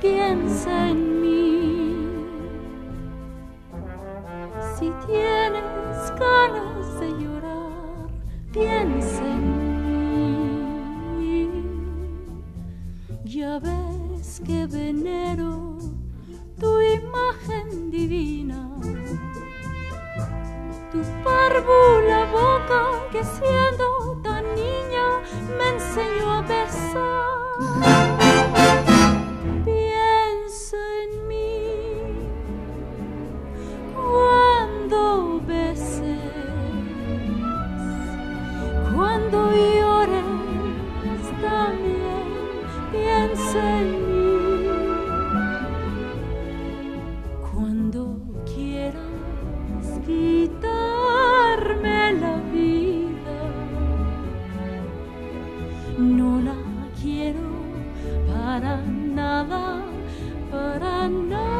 piensa en mí. Si tienes ganas de llorar, piensa en mí. Ya ves que venero tu imagen divina, tu párvula boca que siendo quiero para nada, para nada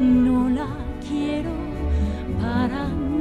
no la quiero para nada,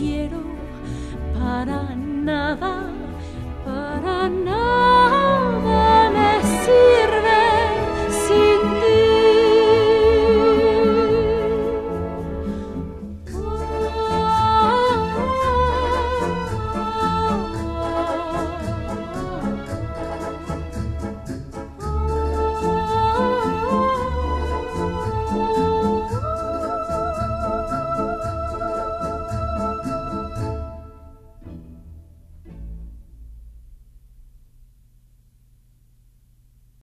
quiero para nada, para nada.